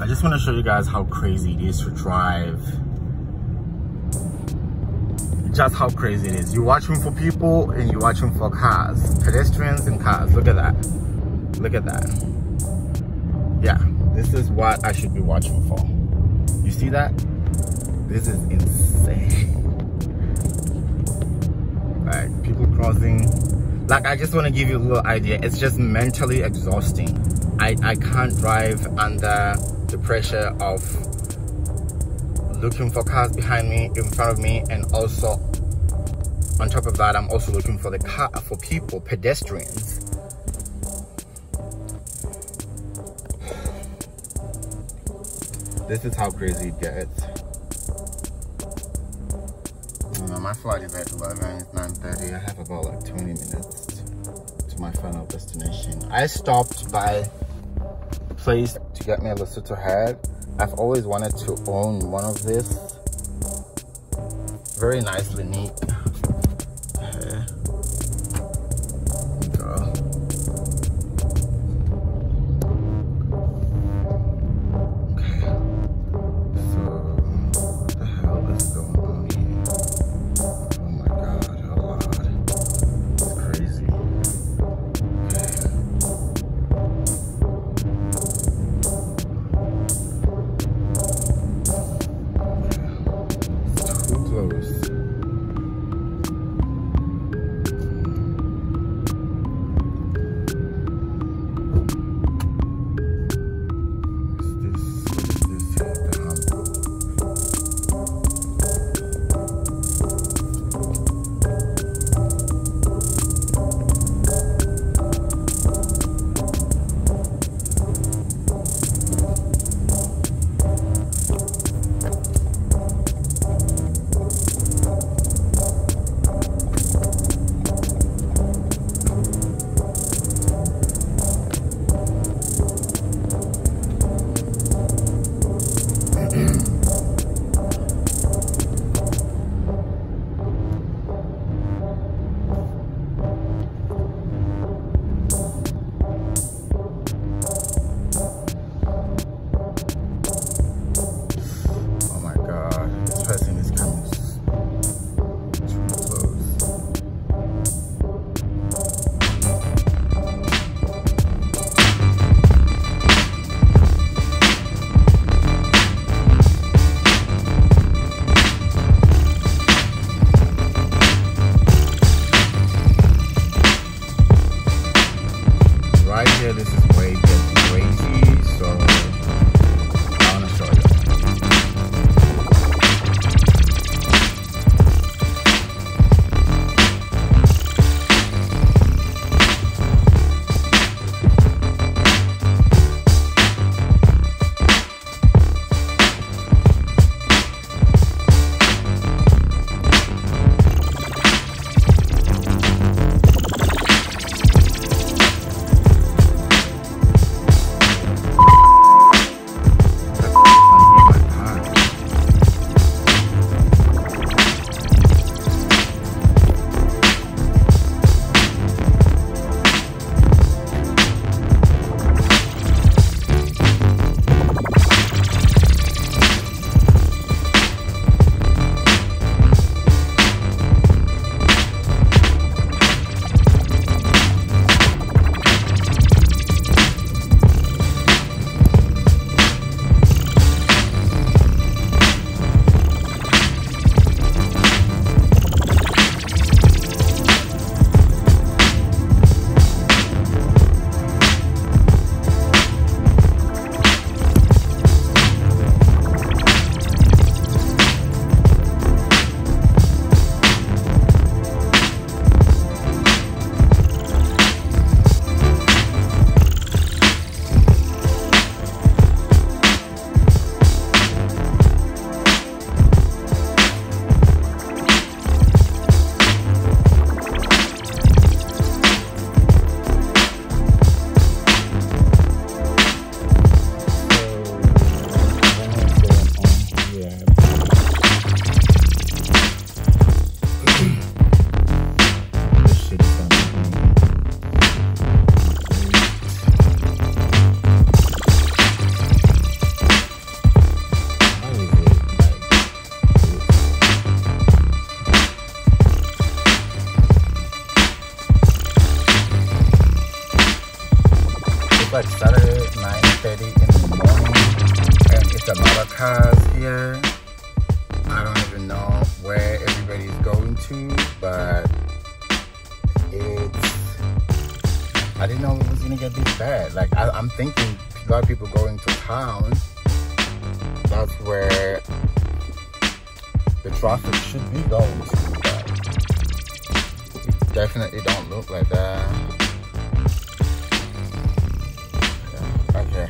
I just want to show you guys how crazy it is to drive. Just how crazy it is. You're watching for people and you're watching for cars, pedestrians and cars. Look at that. Look at that. Yeah, this is what I should be watching for. You see that? This is insane. Alright, people crossing. Like, I just want to give you a little idea. It's just mentally exhausting. I, I can't drive under the pressure of looking for cars behind me, in front of me, and also on top of that, I'm also looking for the car for people, pedestrians. This is how crazy it gets. Uh, my flight is at 11, it's 9.30. I have about like 20 minutes to my final destination. I stopped by place to get me a Lesotho hat. I've always wanted to own one of this. Very nicely neat. That's where the traffic should be going it definitely don't look like that. Okay.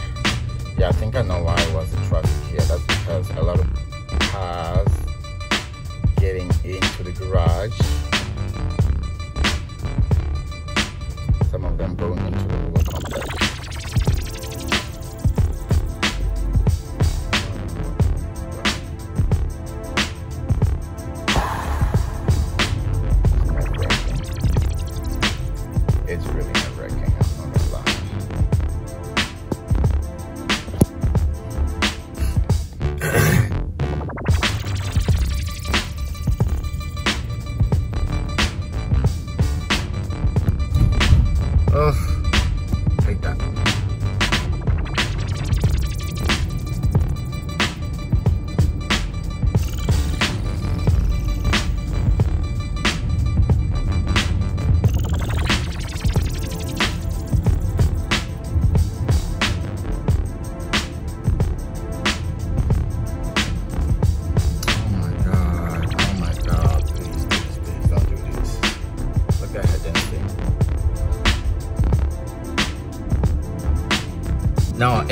Yeah, I think I know why it was the traffic here. That's because a lot of cars getting into the garage some of them going into the Google really No,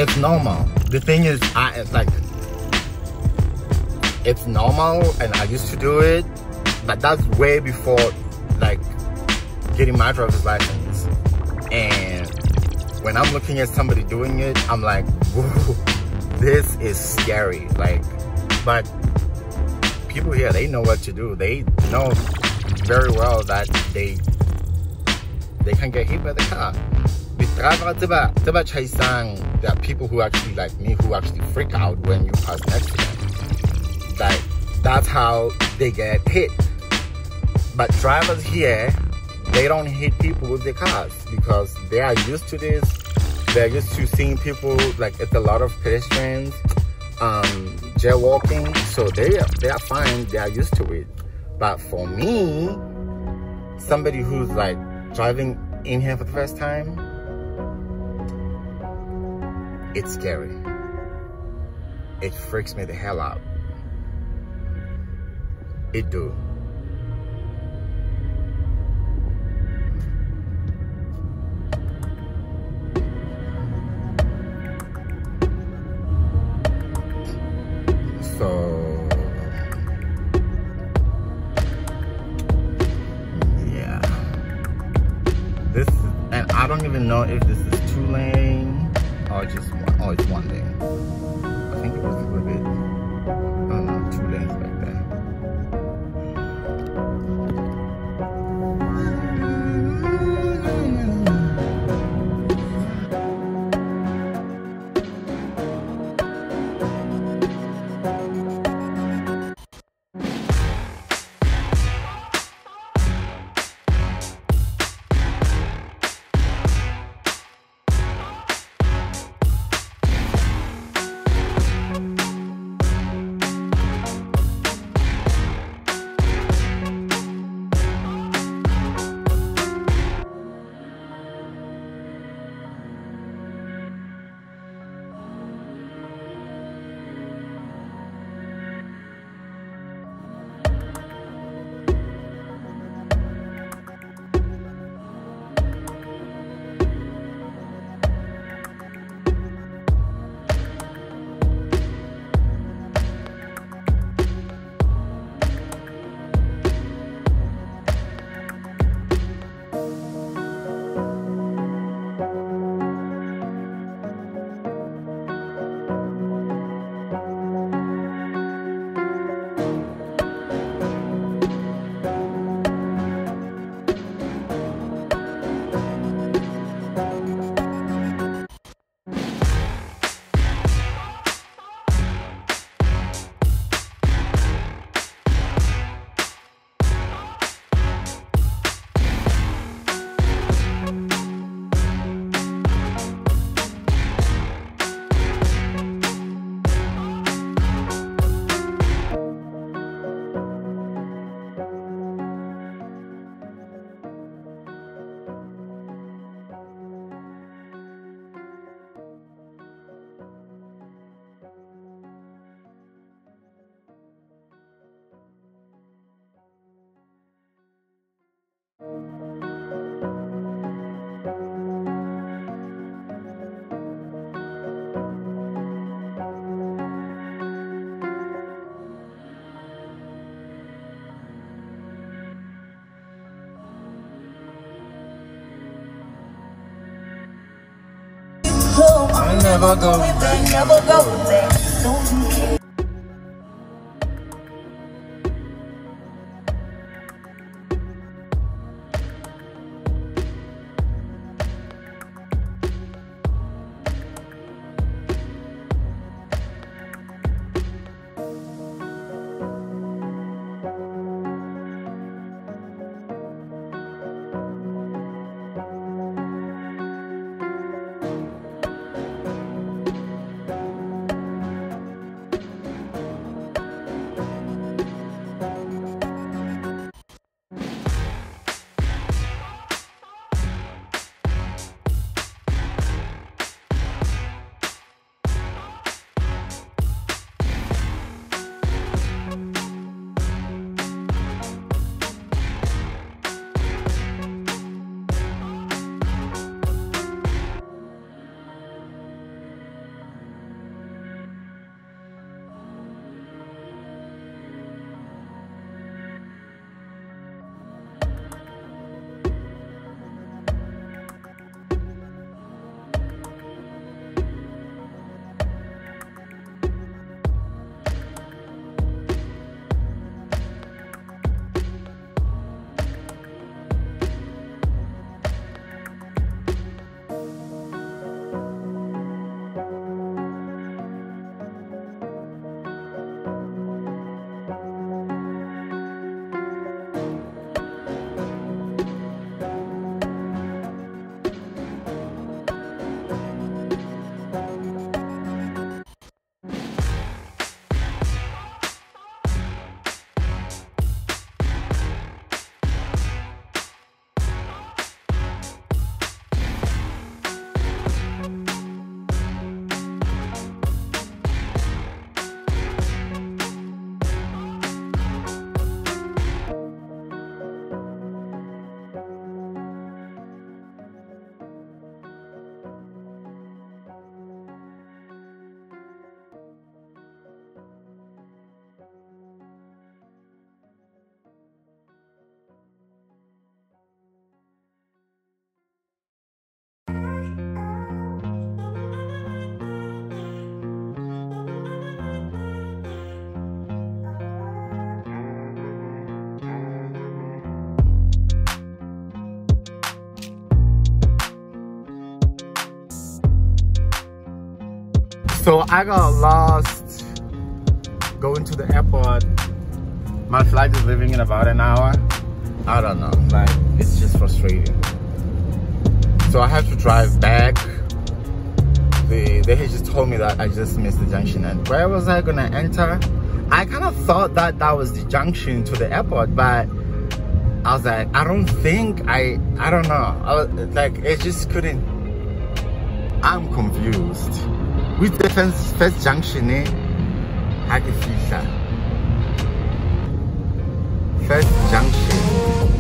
it's normal. The thing is, I it's like it's normal, and I used to do it, but that's way before like getting my driver's license. And when I'm looking at somebody doing it, I'm like, whoa, this is scary. Like, but people here, they know what to do. They know very well that they they can get hit by the car. There are people who actually like me who actually freak out when you pass next to them. Like that's how they get hit. But drivers here, they don't hit people with their cars because they are used to this. They're used to seeing people like it's a lot of pedestrians um jaywalking. So they are they are fine, they are used to it. But for me, somebody who's like driving in here for the first time, it's scary. It freaks me the hell out. It do. So yeah. This and I don't even know if this is just Oh, it's one lane. Never go back. Never go So I got lost going to the airport. My flight is leaving in about an hour. I don't know, like it's just frustrating. So I have to drive back. They, they just told me that I just missed the junction and where was I gonna enter? I kind of thought that that was the junction to the airport, but I was like, I don't think I, I don't know. I was, like, it just couldn't, I'm confused. With the first, junction, eh? Ha. First junction.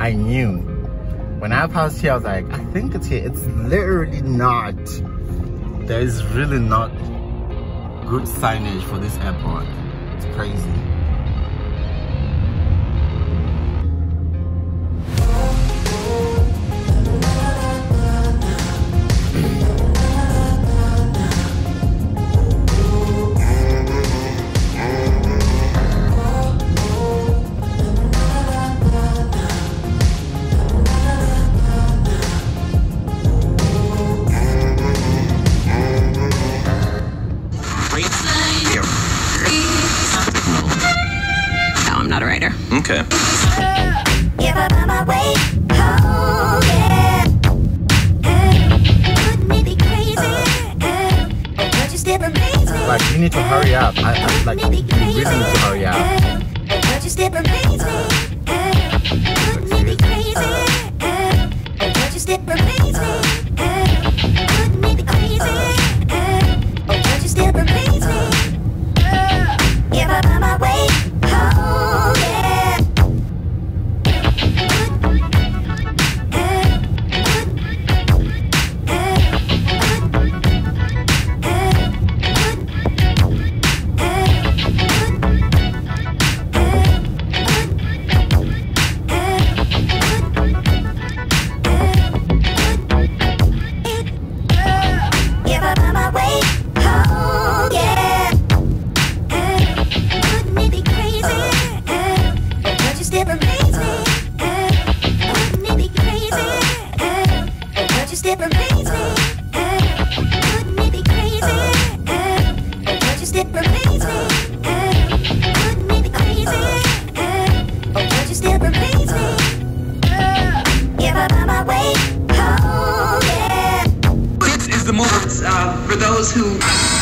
I knew. When I passed here, I was like, I think it's here. It's literally not. There is really not good signage for this airport. It's crazy. Need to hurry up. I, I like you really need to hurry up. The moment uh, for those who.